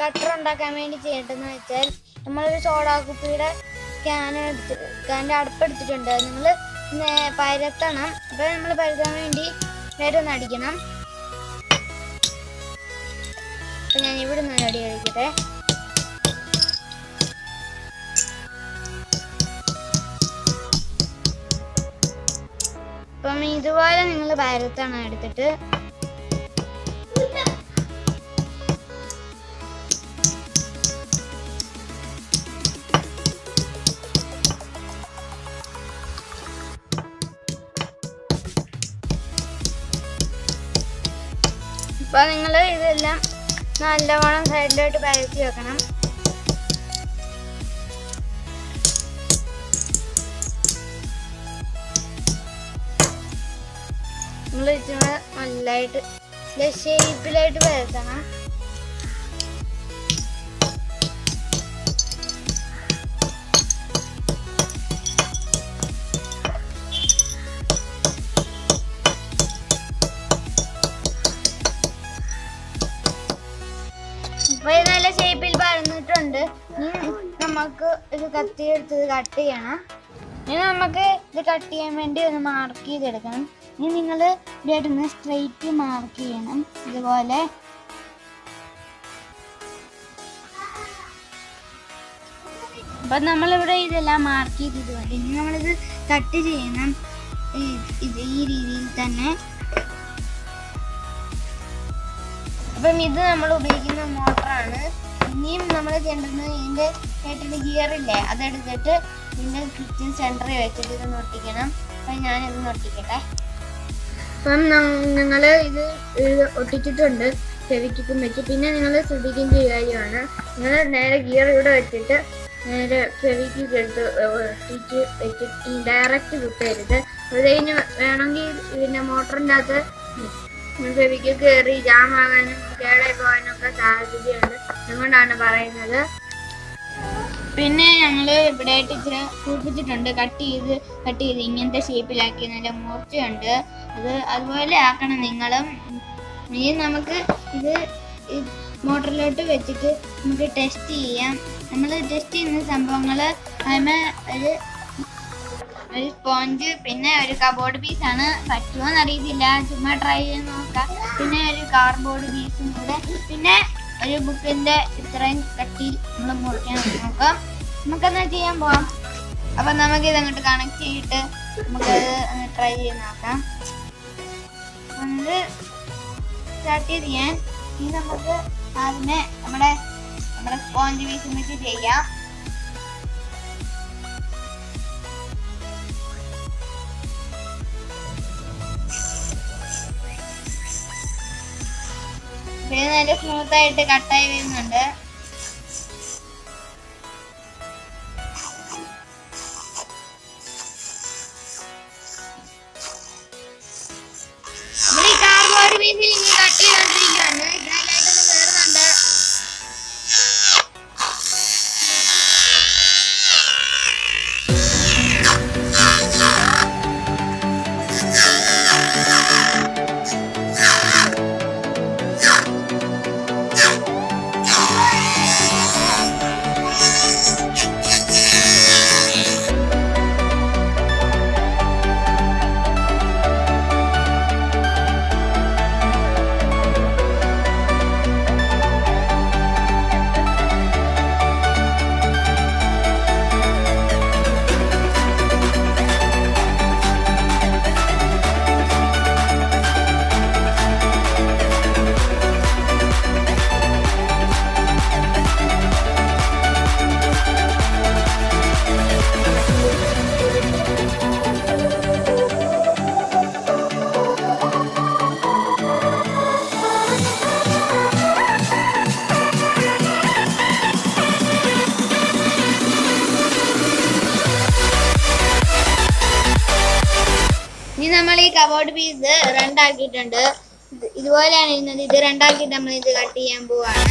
Cutter ഉണ്ടാക്കാൻ വേണ്ടി ചെയ്യേണ്ടതെന്ന് വെച്ചാൽ നമ്മളൊരു സോഡാ കുപ്പിയുടെ ക്യാൻ എടുത്ത് ക്യാന്റെ അടുപ്പെടുത്തിട്ടുണ്ട് നിങ്ങൾ പരത്തണം. അപ്പോൾ നമ്മൾ പരത്താൻ വേണ്ടി വേറെ അടിക്കണം. അപ്പം ഞാൻ ഇവിടെ നിന്ന് അടി കഴിക്കട്ടെ അപ്പം ഇതുപോലെ നിങ്ങൾ പരത്തണം എടുത്തിട്ട്. അപ്പൊ നിങ്ങൾ ഇതെല്ലാം നല്ലവണ്ണം സൈഡിലോട്ട് പരത്തി വെക്കണം. നമ്മൾ ഇച്ചിരി നല്ലതായിട്ട് ഷേപ്പിലായിട്ട് പരത്തണം. ഇനി നമുക്ക് ഒരു കത്തി എടുത്ത് കട്ട് ചെയ്യണം. ഇനി നമുക്ക് ഇത് കട്ട് ചെയ്യാൻ വേണ്ടി ഒന്ന് മാർക്ക് ചെയ്തെടുക്കണം. ഇനി നിങ്ങൾ ഇവിടെയായിട്ടൊന്ന് സ്ട്രെയിറ്റ് മാർക്ക് ചെയ്യണം. ഇതുപോലെ. അപ്പൊ നമ്മളിവിടെ ഇതെല്ലാം മാർക്ക് ചെയ്തിട്ടുണ്ട് ഇനി നമ്മളിത് കട്ട് ചെയ്യണം. ഇത് ഈ രീതിയിൽ തന്നെ. അപ്പം ഇത് നമ്മൾ ഉപയോഗിക്കുന്ന മോട്ടറാണ് ഇനിയും നമ്മൾ ചെയ്യേണ്ടത് ഇതിന്റെ ചേട്ടന്റെ ഗിയർ ഇല്ലേ അതെടുത്തിട്ട് ഇതിന്റെ കിച്ചൺ സെന്ററിൽ വെച്ചിട്ട് ഇത് നോട്ടിക്കണം. അപ്പം ഞാനിത് ഒട്ടിക്കട്ടെ അപ്പം നിങ്ങൾ ഇത് ഒട്ടിച്ചിട്ടുണ്ട് ചെവിക്കും വെച്ച്. പിന്നെ നിങ്ങൾ ശ്രദ്ധിക്കുകയും ഒരു കാര്യമാണ്. നിങ്ങൾ നേരെ ഗിയർ ഇവിടെ വെച്ചിട്ട് നേരെ ചെവിക്ക് എടുത്ത് ഒട്ടിച്ച് വെച്ചിട്ട് ഡയറക്റ്റ് കുത്തരുത്. അത് കഴിഞ്ഞ് വേണമെങ്കിൽ പിന്നെ മോട്ടറിന്റെ അകത്ത് ഫെവിക്ക് കയറി ജാം ആകാനും കേടായി പോകാനും ഒക്കെ സാധ്യതയുണ്ട്. അതുകൊണ്ടാണ് പറയുന്നത്. പിന്നെ ഞങ്ങൾ ഇവിടെ ടീച്ചർ ഇച്ചിരി കൂപ്പിച്ചിട്ടുണ്ട് കട്ട് ചെയ്ത് കട്ട് ചെയ്ത് ഇങ്ങനത്തെ ഷേപ്പിലാക്കി നല്ല മൂർച്ചയുണ്ട്. അത് അതുപോലെ ആക്കണം നിങ്ങളും. ഇനി നമുക്ക് ഇത് മോട്ടറിലോട്ട് വെച്ചിട്ട് നമുക്ക് ടെസ്റ്റ് ചെയ്യാം. നമ്മൾ ടെസ്റ്റ് ചെയ്യുന്ന സംഭവങ്ങൾ അതിന് ഒരു ഒരു സ്പോഞ്ച് പിന്നെ ഒരു കബോർഡ് പീസാണ് പറ്റുമോന്ന് അറിയത്തില്ല ചുമ്മാ ട്രൈ ചെയ്ത് നോക്കാം. പിന്നെ ഒരു കാർഡ്ബോർഡ് പീസും കൂടെ. പിന്നെ ഒരു ബുക്കിന്റെ ഇത്രയും കട്ടി നമ്മൾ മുറിക്കാൻ നോക്കാം. നമുക്കെന്നാ ചെയ്യാൻ പോവാം. അപ്പൊ നമുക്ക് ഇത് അങ്ങോട്ട് കണക്ട് ചെയ്തിട്ട് നമുക്ക് ട്രൈ ചെയ്ത് നോക്കാം. നമുക്ക് സ്റ്റാർട്ട് ചെയ്ത് ചെയ്യാൻ ഇനി നമുക്ക് അതിനെ നമ്മുടെ നമ്മുടെ സ്പോഞ്ച് വീസ് വെച്ച് ചെയ്യാം. ഇത് നല്ല സ്മൂത്ത് ആയിട്ട് കട്ടായി വരുന്നുണ്ട്. നമ്മൾ ഈ കബോർഡ് പീസ് രണ്ടാക്കിയിട്ടുണ്ട്. ഇത് ഇതുപോലെയാണ് ഇരുന്നത്. ഇത് രണ്ടാക്കിയിട്ട് നമ്മൾ ഇത് കട്ട് ചെയ്യാൻ പോവാണ്.